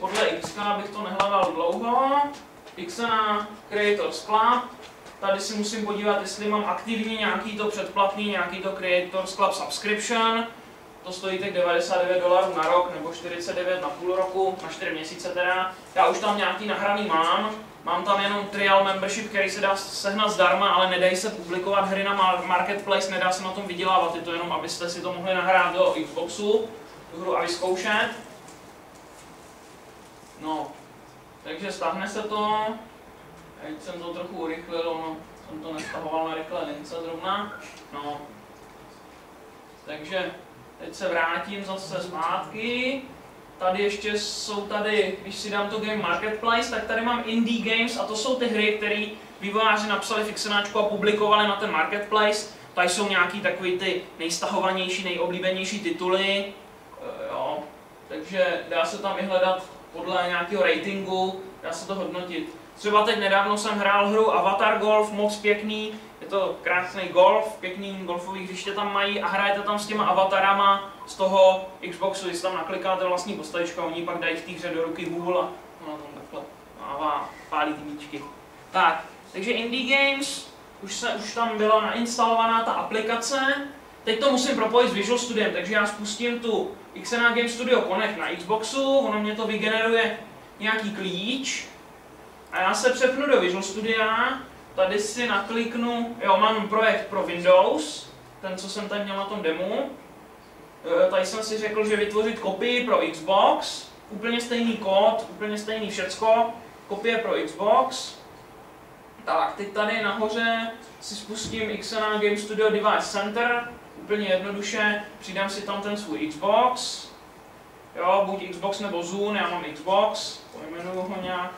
podle X, abych to nehledal dlouho. X na Creators Club. Tady si musím podívat, jestli mám aktivní nějaký to předplatný, nějaký to Creators Club subscription. To stojí tak 99 dolarů na rok, nebo 49 na půl roku, na 4 měsíce teda. Já už tam nějaký nahraný mám. Mám tam jenom trial membership, který se dá sehnat zdarma, ale nedají se publikovat hry na marketplace, nedá se na tom vydělávat, je to jenom, abyste si to mohli nahrát do Xboxu, tu hru a vyzkoušet. No, takže stáhne se to. Teď jsem to trochu urychlil, no, jsem to nestahoval na rychlé lince zrovna. No. Takže teď se vrátím zase zpátky. Tady ještě jsou tady, když si dám to Game Marketplace, tak tady mám Indie Games a to jsou ty hry, které vývojáři napsali fixenáčku a publikovali na ten Marketplace. Tady jsou nějaký takový ty nejstahovanější, nejoblíbenější tituly. E, jo. Takže dá se tam i hledat podle nějakého ratingu, dá se to hodnotit. Třeba teď nedávno jsem hrál hru Avatar Golf, moc pěkný, je to krásný golf, pěkný golfový hřiště tam mají a hrajete tam s těma avatarama z toho Xboxu, když tam naklikáte vlastní postavičku a oni pak dají v té hře do ruky Google a ona tam takhle mává, pálí ty míčky. Tak, takže Indie Games, už, se, už tam byla nainstalovaná ta aplikace, teď to musím propojit s Visual Studiem, takže já spustím tu XNA Game Studio Connect na Xboxu, ono mě to vygeneruje nějaký klíč a já se přepnu do Visual Studia, tady si nakliknu, jo, mám projekt pro Windows, ten, co jsem tady měl na tom demo. E, tady jsem si řekl, že vytvořit kopii pro Xbox, úplně stejný kód, úplně stejný všecko, kopie pro Xbox. Tak, teď tady nahoře si spustím XNA Game Studio Device Center, úplně jednoduše, přidám si tam ten svůj Xbox, jo, buď Xbox nebo Zoom, já mám Xbox, pojmenuju ho nějak,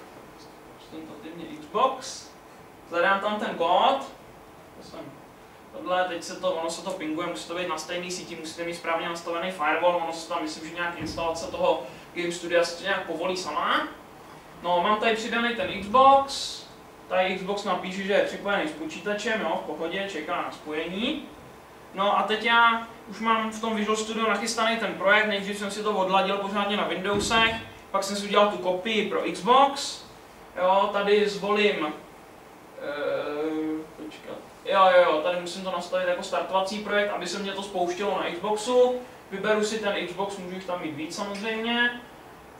tentativně Xbox, zadám tam ten kód, to tohle, teď se to, ono se to pinguje, musí to být na stejný síti, musíte mít správně nastavený firewall, ono se tam, myslím, že nějak instalace toho Game Studia se nějak povolí sama. No, mám tady přidaný ten Xbox, tady Xbox napíše, že je připojený s počítačem, jo, v pohodě, čeká na spojení. No a teď já už mám v tom Visual Studio nachystaný ten projekt, nejdřív jsem si to odladil pořádně na Windowsech, pak jsem si udělal tu kopii pro Xbox, jo, tady zvolím počkat. Jo, jo, jo, tady musím to nastavit jako startovací projekt, aby se mě to spouštělo na Xboxu. Vyberu si ten Xbox, můžu jich tam mít víc samozřejmě.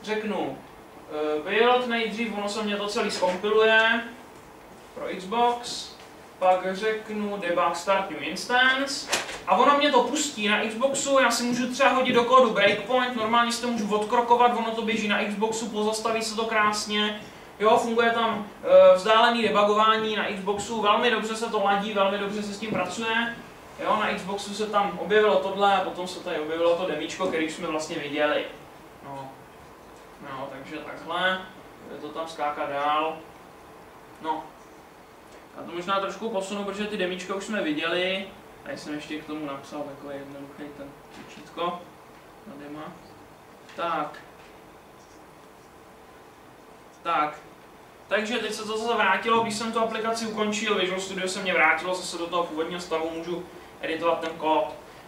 Řeknu uh, build nejdřív, ono se mě to celý skompiluje pro Xbox. Pak řeknu debug start new instance. A ono mě to pustí na Xboxu, já si můžu třeba hodit do kódu breakpoint, normálně si to můžu odkrokovat, ono to běží na Xboxu, pozastaví se to krásně. Jo, funguje tam e, vzdálený debugování na Xboxu, velmi dobře se to ladí, velmi dobře se s tím pracuje. Jo, na Xboxu se tam objevilo tohle a potom se tady objevilo to demíčko, který jsme vlastně viděli. No, no takže takhle, je to tam skáká dál. No, a to možná trošku posunu, protože ty demíčka už jsme viděli. A jsem ještě k tomu napsal takový jednoduchý ten učítko na dema. Tak. Tak, takže teď se to zase vrátilo, když jsem tu aplikaci ukončil, Visual Studio se mě vrátilo zase do toho původního stavu, můžu editovat ten kód.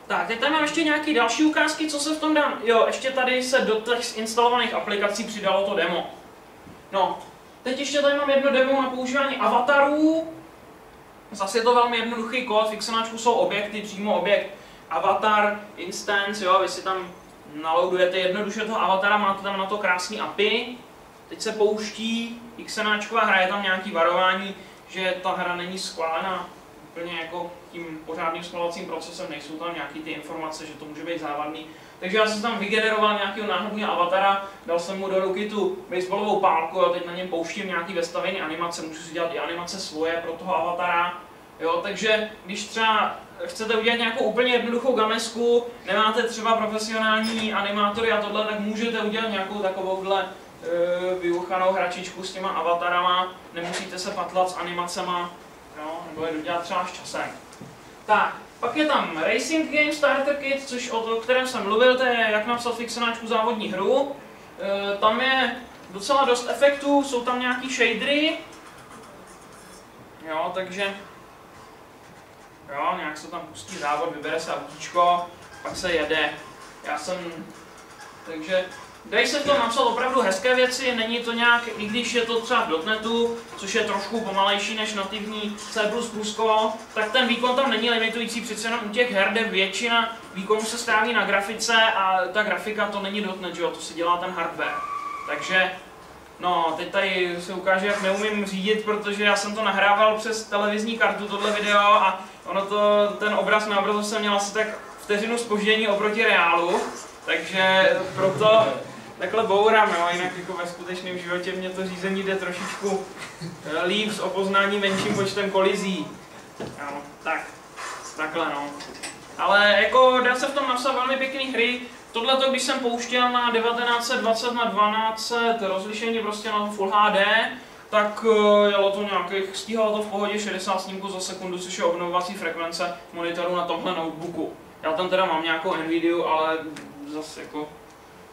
Tak, teď tady mám ještě nějaké další ukázky, co se v tom dá. Jo, ještě tady se do těch instalovaných aplikací přidalo to demo. No, teď ještě tady mám jedno demo na používání avatarů. Zase je to velmi jednoduchý kód, v Xenáčku jsou objekty, přímo objekt avatar, instance, jo, vy si tam naloadujete jednoduše toho avatara, máte tam na to krásný API, Teď se pouští XNAčková hra, je tam nějaký varování, že ta hra není schválena úplně jako tím pořádným schvalovacím procesem, nejsou tam nějaký ty informace, že to může být závadný. Takže já jsem tam vygeneroval nějakého náhodného avatara, dal jsem mu do ruky tu baseballovou pálku a teď na něm pouštím nějaký vestavený animace, můžu si dělat i animace svoje pro toho avatara. Jo, takže když třeba chcete udělat nějakou úplně jednoduchou gamesku, nemáte třeba profesionální animátory a tohle, tak můžete udělat nějakou takovouhle E, vyuchanou hračičku s těma avatarama, nemusíte se patlat s animacema, jo, nebo je dodělat třeba s časem. Tak, pak je tam Racing Game Starter Kit, což o, o kterém jsem mluvil, to je jak napsat fixenáčku závodní hru. E, tam je docela dost efektů, jsou tam nějaký shadery, jo, takže jo, nějak se tam pustí závod, vybere se autíčko, pak se jede. Já jsem, takže Dají se v tom napsat opravdu hezké věci, není to nějak, i když je to třeba v dotnetu, což je trošku pomalejší než nativní C++, tak ten výkon tam není limitující, přece jenom u těch her, kde většina výkonu se stráví na grafice a ta grafika to není dotnet, jo, to si dělá ten hardware. Takže No, teď tady se ukáže, jak neumím řídit, protože já jsem to nahrával přes televizní kartu, tohle video, a ono to, ten obraz na obrazu jsem měl asi tak vteřinu spoždění oproti reálu, takže proto takhle bourám, jo, jinak jako ve skutečném životě mě to řízení jde trošičku eh, líp s opoznání menším počtem kolizí. Jo, tak, takhle no. Ale jako dá se v tom napsat velmi pěkný hry, Tohle, když jsem pouštěl na 1920 na 1200 rozlišení prostě na Full HD, tak eh, jelo to nějakých, stíhalo to v pohodě 60 snímků za sekundu, což je obnovovací frekvence monitoru na tomhle notebooku. Já tam teda mám nějakou Nvidia, ale zase jako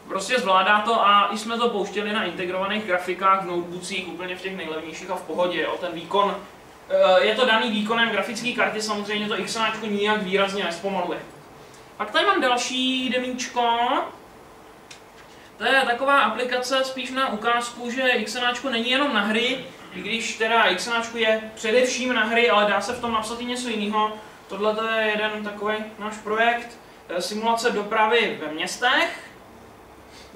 prostě zvládá to a i jsme to pouštěli na integrovaných grafikách v notebookcích, úplně v těch nejlevnějších a v pohodě. Jo. Ten výkon, eh, je to daný výkonem grafické karty, samozřejmě to XNAčko nijak výrazně nespomaluje. Pak tady mám další demíčko. To je taková aplikace spíš na ukázku, že XNAčko není jenom na hry, i když teda XNAčko je především na hry, ale dá se v tom napsat i něco jiného. Tohle je jeden takový náš projekt, eh, simulace dopravy ve městech.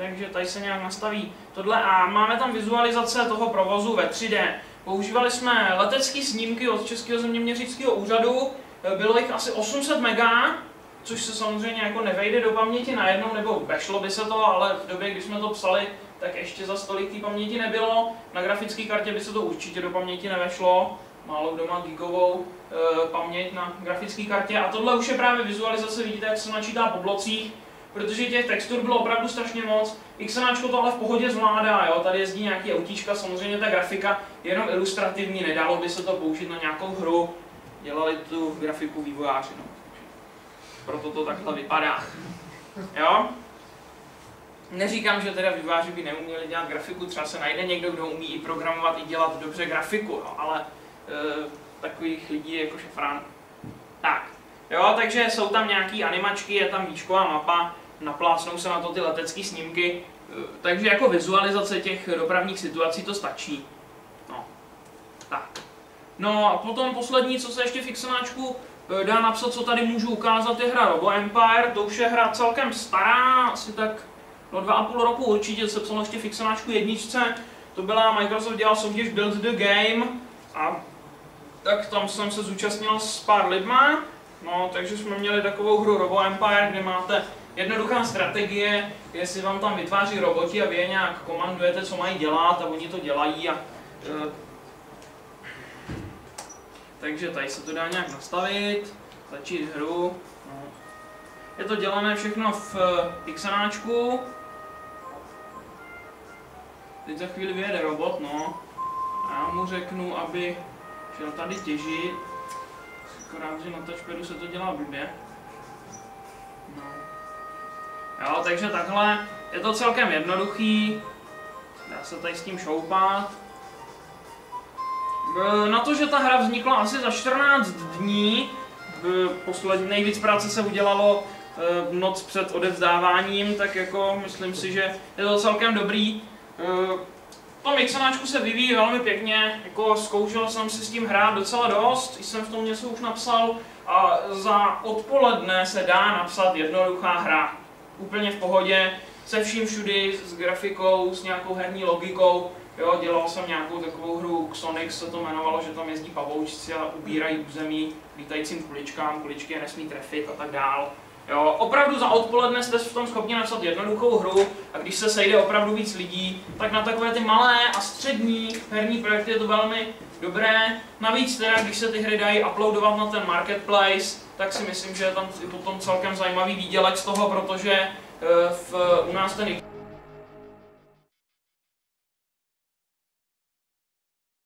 Takže tady se nějak nastaví tohle a máme tam vizualizace toho provozu ve 3D. Používali jsme letecké snímky od Českého zeměměřického úřadu, eh, bylo jich asi 800 mega, což se samozřejmě jako nevejde do paměti najednou, nebo vešlo by se to, ale v době, kdy jsme to psali, tak ještě za stolik té paměti nebylo. Na grafické kartě by se to určitě do paměti nevešlo. Málo kdo má gigovou e, paměť na grafické kartě. A tohle už je právě vizualizace, vidíte, jak se načítá po blocích, protože těch textur bylo opravdu strašně moc. XNAčko to ale v pohodě zvládá, jo? tady jezdí nějaký autíčka, samozřejmě ta grafika je jenom ilustrativní, nedalo by se to použít na nějakou hru, dělali tu grafiku vývojáři. No proto to takhle vypadá. Jo? Neříkám, že teda výváři by neuměli dělat grafiku, třeba se najde někdo, kdo umí i programovat, i dělat dobře grafiku, jo? ale e, takových lidí jako šafrán. Tak, jo, takže jsou tam nějaký animačky, je tam výšková mapa, naplácnou se na to ty letecké snímky, e, takže jako vizualizace těch dopravních situací to stačí. No, tak. No a potom poslední, co se ještě v Eh, dá napsat, co tady můžu ukázat, je hra Robo Empire, to už je hra celkem stará, asi tak no dva a půl roku určitě, se psalo ještě fixonáčku jedničce, to byla, Microsoft dělal soutěž Build the Game a tak tam jsem se zúčastnil s pár lidma, no takže jsme měli takovou hru Robo Empire, kde máte jednoduchá strategie, jestli vám tam vytváří roboti a vy je nějak komandujete, co mají dělat a oni to dělají a eh, takže tady se to dá nějak nastavit, začít hru. No. Je to dělané všechno v eh, Xenáčku. Teď za chvíli vyjede robot, no. A já mu řeknu, aby šel tady těžit. Akorát, že na touchpadu se to dělá blbě. No. Jo, takže takhle. Je to celkem jednoduchý. Dá se tady s tím šoupat. Na to, že ta hra vznikla asi za 14 dní, poslední nejvíc práce se udělalo eh, noc před odevzdáváním, tak jako myslím si, že je to celkem dobrý. Eh, to mixonáčku se vyvíjí velmi pěkně, jako zkoušel jsem si s tím hrát docela dost, jsem v tom něco už napsal a za odpoledne se dá napsat jednoduchá hra. Úplně v pohodě, se vším všudy, s grafikou, s nějakou herní logikou, Jo, dělal jsem nějakou takovou hru Xonix, se to jmenovalo, že tam jezdí pavoučci a ubírají území lítajícím kuličkám, kuličky je nesmí trefit a tak dál. Jo, opravdu za odpoledne jste v tom schopni napsat jednoduchou hru a když se sejde opravdu víc lidí, tak na takové ty malé a střední herní projekty je to velmi dobré. Navíc teda, když se ty hry dají uploadovat na ten marketplace, tak si myslím, že je tam potom celkem zajímavý výdělek z toho, protože eh, v, u nás ten